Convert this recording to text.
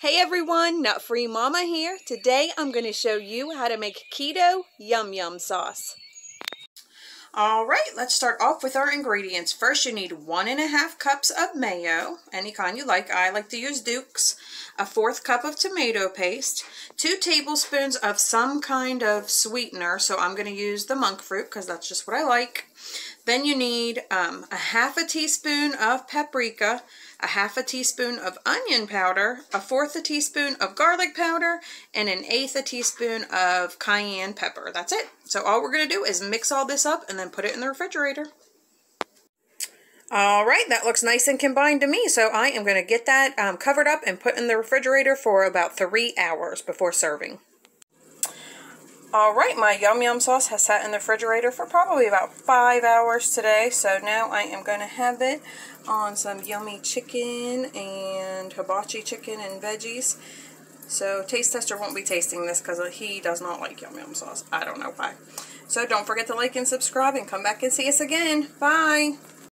Hey everyone, Nut Free Mama here. Today I'm going to show you how to make keto yum yum sauce. Alright, let's start off with our ingredients. First you need one and a half cups of mayo, any kind you like. I like to use Duke's. A fourth cup of tomato paste, two tablespoons of some kind of sweetener, so I'm going to use the monk fruit because that's just what I like. Then you need um, a half a teaspoon of paprika, a half a teaspoon of onion powder, a fourth a teaspoon of garlic powder, and an eighth a teaspoon of cayenne pepper. That's it. So all we're going to do is mix all this up and then put it in the refrigerator. All right, that looks nice and combined to me. So I am going to get that um, covered up and put in the refrigerator for about three hours before serving. All right, my Yum Yum sauce has sat in the refrigerator for probably about five hours today. So now I am going to have it on some yummy chicken and hibachi chicken and veggies. So taste tester won't be tasting this because he does not like Yum Yum sauce. I don't know why. So don't forget to like and subscribe and come back and see us again. Bye.